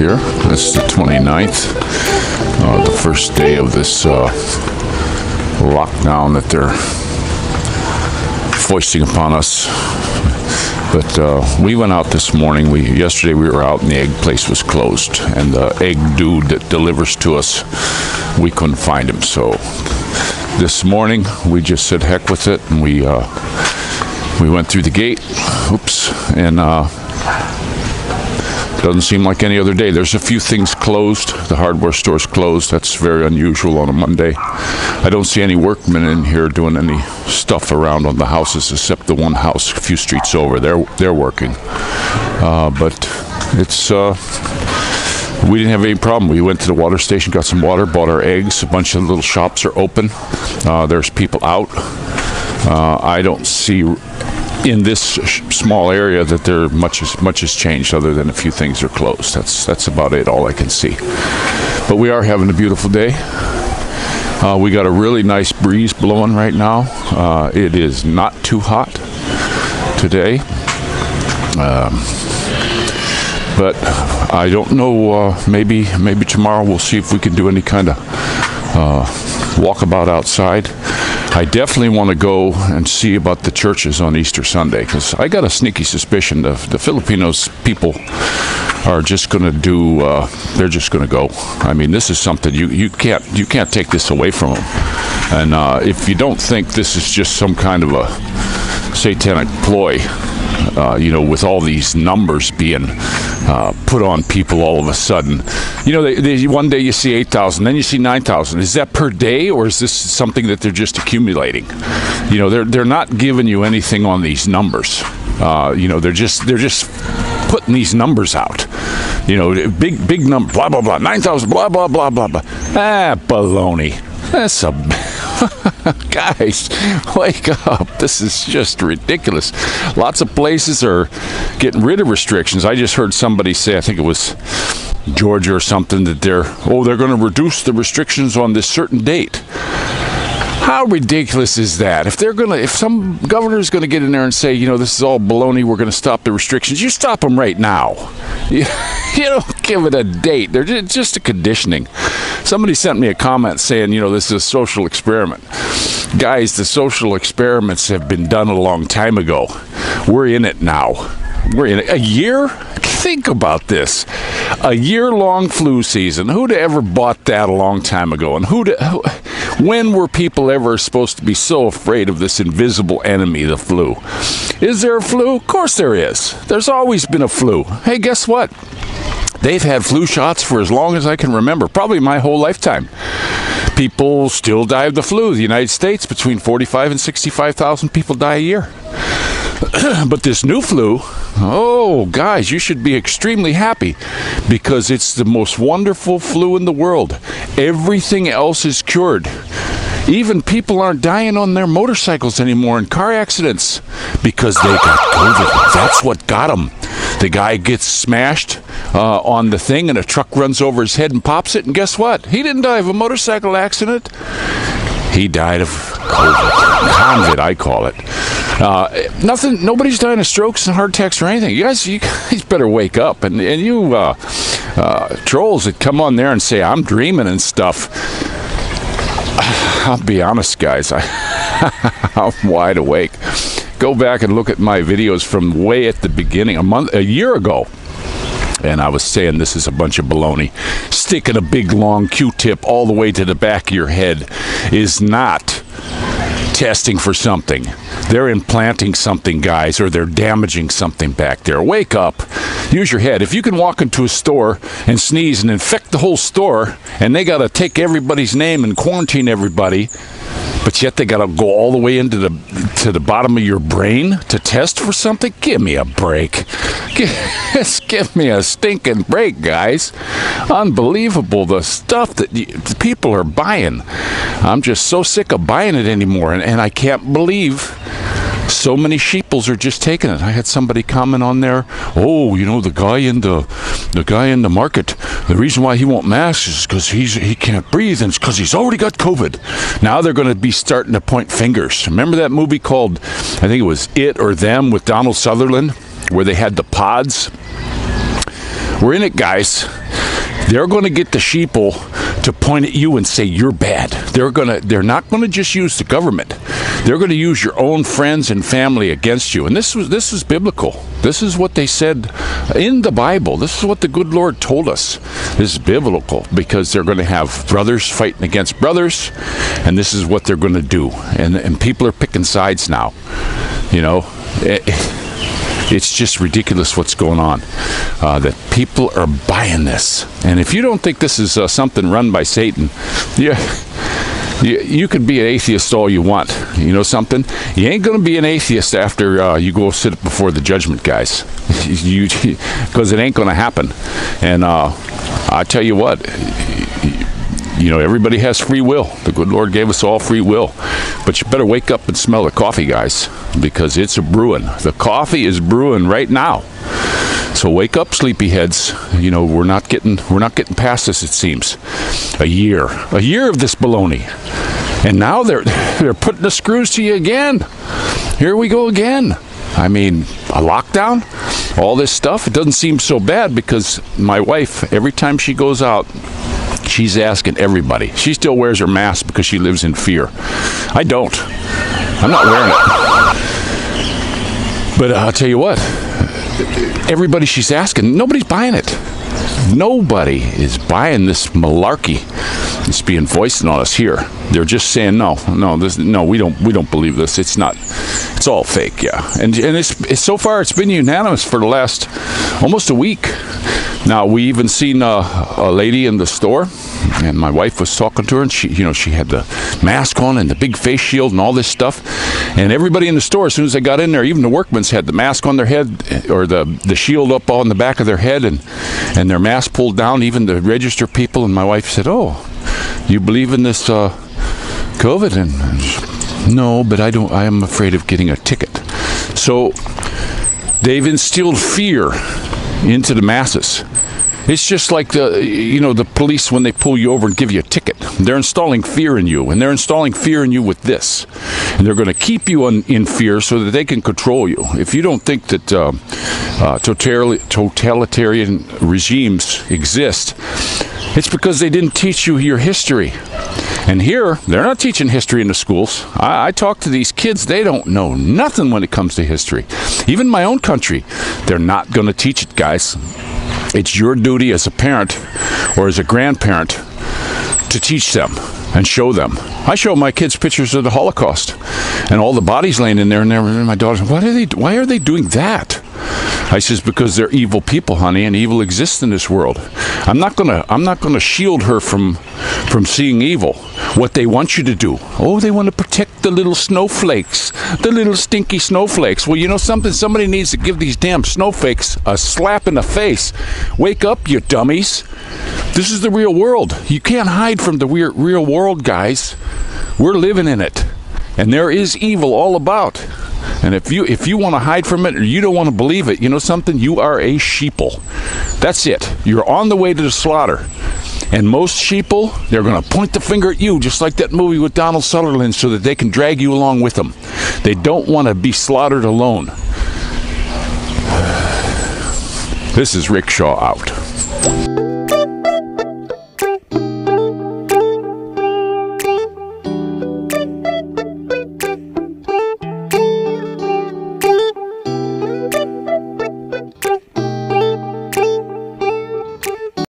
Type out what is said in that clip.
here. It's the 29th, uh, the first day of this uh, lockdown that they're foisting upon us. But uh, we went out this morning. We yesterday we were out and the egg place was closed, and the egg dude that delivers to us, we couldn't find him. So this morning we just said heck with it, and we uh, we went through the gate. Oops, and uh, doesn't seem like any other day. There's a few things closed. The hardware store's closed. That's very unusual on a Monday. I don't see any workmen in here doing any stuff around on the houses except the one house a few streets over. They're they're working, uh, but it's. Uh, we didn't have any problem. We went to the water station, got some water, bought our eggs. A bunch of little shops are open. Uh, there's people out. Uh, I don't see in this small area that there much as much has changed other than a few things are closed. That's that's about it. All I can see. But we are having a beautiful day. Uh, we got a really nice breeze blowing right now. Uh, it is not too hot today. Um, but I don't know. Uh, maybe maybe tomorrow we'll see if we can do any kind of uh, walkabout outside. I definitely want to go and see about the churches on Easter Sunday because I got a sneaky suspicion the the Filipinos people are just going to do. Uh, they're just going to go. I mean, this is something you you can't you can't take this away from them. And uh, if you don't think this is just some kind of a satanic ploy, uh, you know, with all these numbers being uh, put on people all of a sudden. You know, they, they, one day you see 8,000, then you see 9,000. Is that per day, or is this something that they're just accumulating? You know, they're, they're not giving you anything on these numbers. Uh, you know, they're just they're just putting these numbers out. You know, big big number, blah blah blah, 9,000, blah blah blah blah blah. Ah, baloney. That's a guys, wake up. This is just ridiculous. Lots of places are getting rid of restrictions. I just heard somebody say, I think it was Georgia or something, that they're, oh, they're going to reduce the restrictions on this certain date. How ridiculous is that? If they're gonna, if some governor is gonna get in there and say, you know, this is all baloney, we're gonna stop the restrictions, you stop them right now. You, you don't give it a date. They're just, just a conditioning. Somebody sent me a comment saying, you know, this is a social experiment. Guys, the social experiments have been done a long time ago. We're in it now. We're in it. A year? Think about this. A year long flu season. Who'd ever bought that a long time ago? And who'd, who, when were people ever supposed to be so afraid of this invisible enemy, the flu? Is there a flu? Of course there is. There's always been a flu. Hey, guess what? They've had flu shots for as long as I can remember, probably my whole lifetime. People still die of the flu. The United States, between 45 and 65,000 people die a year. but this new flu, oh, guys, you should be extremely happy because it's the most wonderful flu in the world. Everything else is cured. Even people aren't dying on their motorcycles anymore in car accidents because they got COVID. That's what got them. The guy gets smashed uh, on the thing, and a truck runs over his head and pops it. And guess what? He didn't die of a motorcycle accident. He died of COVID. I call it. Uh, nothing. Nobody's dying of strokes and heart attacks or anything. You guys, you guys better wake up. And and you uh, uh, trolls that come on there and say I'm dreaming and stuff. I'll be honest, guys. I, I'm wide awake. Go back and look at my videos from way at the beginning, a month, a year ago. And I was saying this is a bunch of baloney. Sticking a big long Q-tip all the way to the back of your head is not testing for something. They're implanting something, guys, or they're damaging something back there. Wake up. Use your head. If you can walk into a store and sneeze and infect the whole store, and they got to take everybody's name and quarantine everybody, but yet they got to go all the way into the to the bottom of your brain to test for something. Give me a break. Just give me a stinking break, guys. Unbelievable the stuff that you, people are buying. I'm just so sick of buying it anymore, and, and I can't believe so many sheeples are just taking it. I had somebody comment on there, oh, you know, the guy in the the guy in the market, the reason why he won't mask is because he's he can't breathe, and it's because he's already got COVID. Now they're going to be starting to point fingers. Remember that movie called, I think it was It or Them with Donald Sutherland, where they had the pods. We're in it, guys. they're going to get the sheeple to point at you and say you're bad. They're going to they're not going to just use the government. They're going to use your own friends and family against you. And this was this is biblical. This is what they said in the Bible. This is what the good Lord told us. This is biblical because they're going to have brothers fighting against brothers, and this is what they're going to do. And and people are picking sides now. You know. It, it's just ridiculous what's going on. Uh, that people are buying this, and if you don't think this is uh, something run by Satan, yeah. You, you could be an atheist all you want. You know something? You ain't going to be an atheist after uh, you go sit before the judgment guys. because it ain't going to happen. And uh, I tell you what, you know, everybody has free will. The good Lord gave us all free will. But you better wake up and smell the coffee, guys, because it's a brewing. The coffee is brewing right now. So wake up, sleepyheads. You know, we're not getting we're not getting past this, it seems. A year. A year of this baloney. And now they're they're putting the screws to you again. Here we go again. I mean, a lockdown, all this stuff. It doesn't seem so bad because my wife, every time she goes out, she's asking everybody. She still wears her mask because she lives in fear. I don't. I'm not wearing it. But I'll tell you what, everybody she's asking, nobody's buying it. Nobody is buying this malarkey that's being voiced on us here. They're just saying no, no, this, no. We don't, we don't believe this. It's not. It's all fake. Yeah, and and it's, it's so far it's been unanimous for the last almost a week. Now we even seen a, a lady in the store, and my wife was talking to her, and she, you know, she had the mask on and the big face shield and all this stuff, and everybody in the store, as soon as they got in there, even the workmen's had the mask on their head or the the shield up on the back of their head, and and their mask pulled down. Even the register people, and my wife said, "Oh, you believe in this uh, COVID?" And no, but I don't. I am afraid of getting a ticket. So they've instilled fear into the masses. It's just like the you know the police when they pull you over and give you a ticket. They're installing fear in you, and they're installing fear in you with this, and they're going to keep you in, in fear so that they can control you. If you don't think that uh, uh, totalitarian regimes exist, it's because they didn't teach you your history. And here, they're not teaching history in the schools. I, I, talk to these kids, they don't know nothing when it comes to history. Even my own country, they're not going to teach it, guys. It's your duty as a parent or as a grandparent to teach them and show them. I show my kids pictures of the Holocaust and all the bodies laying in there, and my daughter, why are they? Why are they doing that? I says because they're evil people, honey, and evil exists in this world. I'm not gonna I'm not gonna shield her from from seeing evil. What they want you to do. Oh, they want to protect the little snowflakes, the little stinky snowflakes. Well, you know something? Somebody needs to give these damn snowflakes a slap in the face. Wake up, you dummies. This is the real world. You can't hide from the real world, guys. We're living in it. And there is evil all about. And if you if you want to hide from it or you don't want to believe it, you know something? You are a sheeple. That's it. You're on the way to the slaughter. And most sheeple, they're going to point the finger at you, just like that movie with Donald Sutherland, so that they can drag you along with them. They don't want to be slaughtered alone. This is Rick Shaw out.